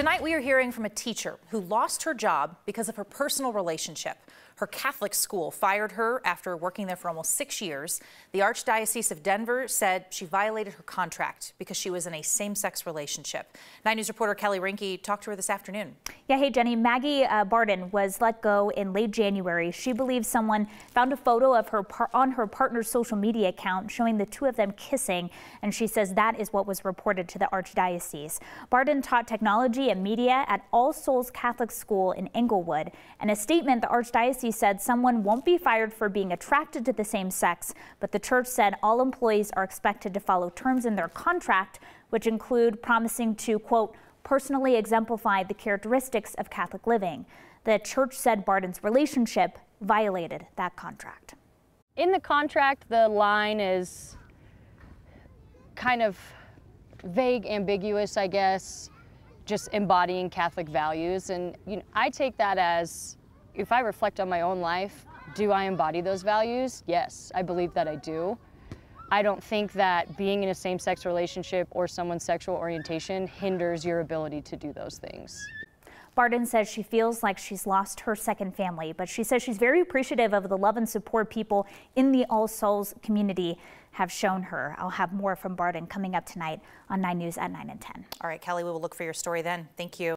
Tonight, we are hearing from a teacher who lost her job because of her personal relationship. Her Catholic school fired her after working there for almost six years. The Archdiocese of Denver said she violated her contract because she was in a same sex relationship. Nine News reporter Kelly Rinke talked to her this afternoon. Yeah, hey, Jenny. Maggie uh, Barton was let go in late January. She believes someone found a photo of her on her partner's social media account showing the two of them kissing, and she says that is what was reported to the Archdiocese. Barton taught technology media at All Souls Catholic School in Englewood. In a statement, the Archdiocese said someone won't be fired for being attracted to the same sex, but the church said all employees are expected to follow terms in their contract, which include promising to, quote, personally exemplify the characteristics of Catholic living. The church said Barton's relationship violated that contract. In the contract, the line is kind of vague, ambiguous, I guess, just embodying Catholic values. And you know, I take that as if I reflect on my own life, do I embody those values? Yes, I believe that I do. I don't think that being in a same-sex relationship or someone's sexual orientation hinders your ability to do those things. Barton says she feels like she's lost her second family, but she says she's very appreciative of the love and support people in the All Souls community have shown her. I'll have more from Barton coming up tonight on 9 News at 9 and 10. All right, Kelly, we will look for your story then. Thank you.